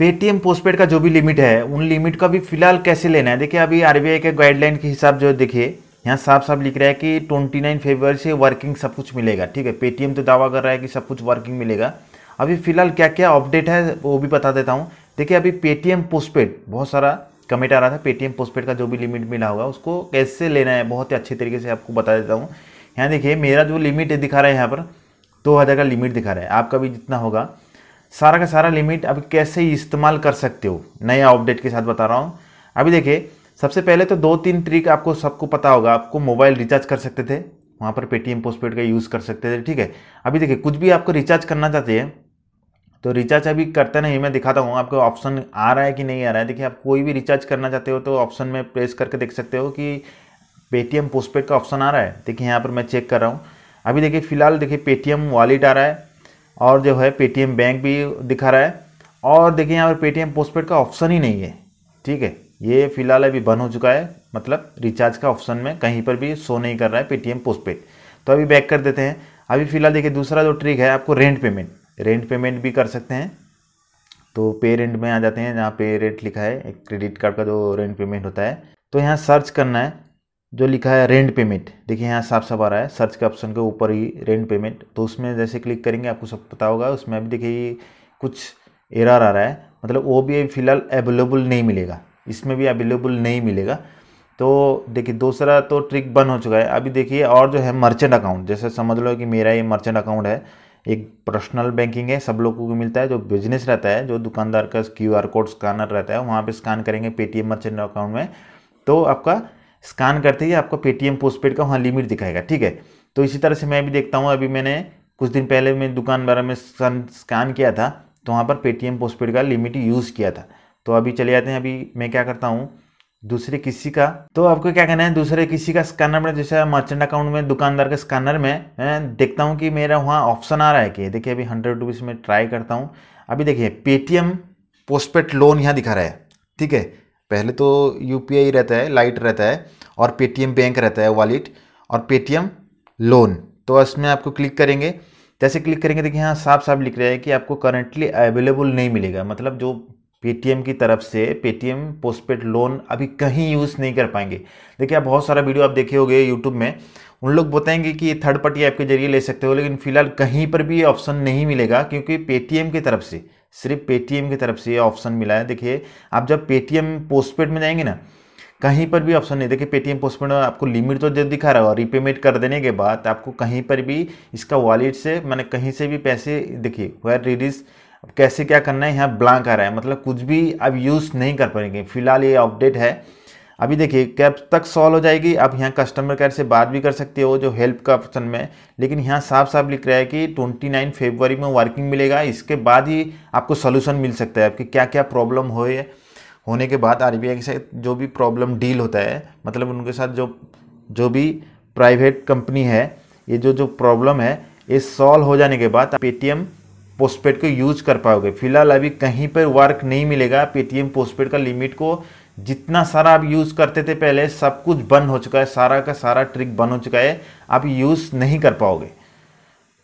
Paytm postpaid का जो भी लिमिट है, उन लिमिट का भी फ़िलहाल कैसे लेना है? देखिए, अभी आरबीआई के गाइडलाइन के हिसाब जो देखिए, यहाँ साफ़ साफ़ लिख रहा है कि 29 फरवरी से वर्किंग सब कुछ मिलेगा, ठीक है? पेटीएम तो दावा कर रहा है कि सब कुछ वर्किंग मिलेगा। अभी फ़िलहाल क्या क्या अपडेट है, वो भी बता देता हूँ। देखिए, अभी पेटीएम पोस्टपेड बहुत सारा कमेंट आ रहा था। पेटीएम पोस्टपेड का जो भी लिमिट मिला होगा, उसको कैसे लेना है, बहुत ही अच्छे तरीके से आपको बता देता हूँ। यहाँ देखिए, मेरा जो लिमिट दिखा रहा है यहाँ पर, दो हज़ार का लिमिट दिखा रहा है। आपका भी जितना होगा सारा का सारा लिमिट अब कैसे इस्तेमाल कर सकते हो? नया अपडेट के साथ बता रहा हूँ। अभी देखिए, सबसे पहले तो दो तीन ट्रिक आपको सबको पता होगा। आपको मोबाइल रिचार्ज कर सकते थे। वहाँ पर पेटीएम पोस्टपेड का यूज़ कर सकते थे, ठीक है? अभी देखिए, कुछ भी आपको रिचार्ज करना चाहते हैं तो रिचार्ज अभी करते नहीं, मैं दिखाता हूँ। आपको ऑप्शन आ रहा है कि नहीं आ रहा है? देखिए, आप कोई भी रिचार्ज करना चाहते हो तो ऑप्शन में प्रेस करके देख सकते हो कि पेटीएम पोस्टपेड का ऑप्शन आ रहा है। देखिए, यहाँ पर मैं चेक कर रहा हूँ। अभी देखिए, फ़िलहाल देखिए पेटीएम वॉलेट आ रहा है। और जो है पेटीएम बैंक भी दिखा रहा है। और देखिए यहाँ पर पेटीएम पोस्टपेड का ऑप्शन ही नहीं है। ठीक है, ये फ़िलहाल अभी बंद हो चुका है। मतलब रिचार्ज का ऑप्शन में कहीं पर भी शो नहीं कर रहा है पेटीएम पोस्टपेड तो अभी बैक कर देते हैं। अभी फ़िलहाल देखिए दूसरा जो ट्रिक है आपको रेंट पेमेंट रेंट पेमेंट भी कर सकते हैं। तो पे रेंट में आ जाते हैं जहाँ पे रेंट लिखा है। एक क्रेडिट कार्ड का जो रेंट पेमेंट होता है। तो यहाँ सर्च करना है। जो लिखा है रेंट पेमेंट देखिए यहाँ साफ़ साफ़ आ रहा है सर्च के ऑप्शन के ऊपर ही रेंट पेमेंट तो उसमें जैसे क्लिक करेंगे, आपको सब पता होगा। उसमें अभी देखिए कुछ एरर आ रहा है। मतलब वो भी फ़िलहाल अवेलेबल नहीं मिलेगा। इसमें भी अवेलेबल नहीं मिलेगा। तो देखिए दूसरा तो ट्रिक बंद हो चुका है। अभी देखिए और जो है मर्चेंट अकाउंट जैसे समझ लो कि मेरा ये मर्चेंट अकाउंट है। एक पर्सनल बैंकिंग है, सब लोगों को मिलता है। जो बिज़नेस रहता है, जो दुकानदार का क्यू आर कोड स्कैनर रहता है, वहाँ पे स्कैन करेंगे पेटीएम मर्चेंट अकाउंट में। तो आपका स्कैन करते ही आपको पेटीएम पोस्टपेड का वहाँ लिमिट दिखाएगा, ठीक है? तो इसी तरह से मैं भी देखता हूँ, अभी मैंने कुछ दिन पहले मैं दुकान बारा में स्कैन किया था तो वहाँ पर पेटीएम पोस्टपेड का लिमिट यूज़ किया था। तो अभी चले जाते हैं, अभी मैं क्या करता हूँ, दूसरे किसी का तो आपको क्या कहना है, दूसरे किसी का स्कैनर में, जैसे मर्चेंट अकाउंट में, दुकानदार के स्कैनर में, मैं देखता हूँ कि मेरा वहाँ ऑप्शन आ रहा है कि, देखिए अभी हंड्रेड रुपीज़ में ट्राई करता हूँ। अभी देखिए, पेटीएम पोस्टपेड लोन यहाँ दिखा रहा है, ठीक है? पहले तो यूपीआई रहता है लाइट रहता है और पेटीएम बैंक रहता है वॉलेट और पेटीएम लोन तो इसमें आपको क्लिक करेंगे। जैसे क्लिक करेंगे, देखिए यहाँ साफ़ साफ़ लिख रहा है कि आपको करंटली अवेलेबल नहीं मिलेगा। मतलब जो पेटीएम की तरफ़ से पेटीएम पोस्टपेड लोन अभी कहीं यूज़ नहीं कर पाएँगे। देखिए, आप बहुत सारा वीडियो आप देखे होंगे यूट्यूब में। उन लोग बताएँगे कि ये थर्ड पार्टी ऐप के ज़रिए ले सकते हो, लेकिन फ़िलहाल कहीं पर भी ऑप्शन नहीं मिलेगा, क्योंकि पेटीएम की तरफ़ से सिर्फ़ पेटीएम की तरफ़ से ये ऑप्शन मिला है। देखिए, आप जब पेटीएम पोस्टपेड में जाएँगे ना, कहीं पर भी ऑप्शन नहीं। देखिए पेटीएम पोस्टपेड में आपको लिमिट तो जो दिखा रहा है रिपेमेंट कर देने के बाद आपको कहीं पर भी इसका वॉलेट से, मैंने कहीं से भी पैसे, देखिए वेयर रिडीज कैसे क्या करना है, यहाँ ब्लैंक आ रहा है। मतलब कुछ भी आप यूज़ नहीं कर पाएँगे। फ़िलहाल ये अपडेट है। अभी देखिए, कब तक सॉल्व हो जाएगी। आप यहाँ कस्टमर केयर से बात भी कर सकते हो जो हेल्प का ऑप्शन में। लेकिन यहाँ साफ़ साफ़ लिख रहा है कि 29 फरवरी में वर्किंग मिलेगा। इसके बाद ही आपको सोल्यूशन मिल सकता है। आपकी क्या क्या प्रॉब्लम हो होने के बाद आरबीआई के साथ जो भी प्रॉब्लम डील होता है मतलब उनके साथ जो जो भी प्राइवेट कंपनी है, ये जो जो प्रॉब्लम है, ये सॉल्व हो जाने के बाद पेटीएम पोस्टपेड को यूज़ कर पाओगे। फ़िलहाल अभी कहीं पर वर्क नहीं मिलेगा। पेटीएम पोस्टपेड का लिमिट को जितना सारा आप यूज़ करते थे पहले, सब कुछ बंद हो चुका है। सारा का सारा ट्रिक बंद हो चुका है। आप यूज़ नहीं कर पाओगे।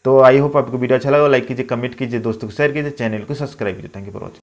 तो आई होप आपको वीडियो अच्छा लगा। लाइक कीजिए कमेंट कीजिए, दोस्तों को शेयर कीजिए चैनल को सब्सक्राइब कीजिए। Thank you for watching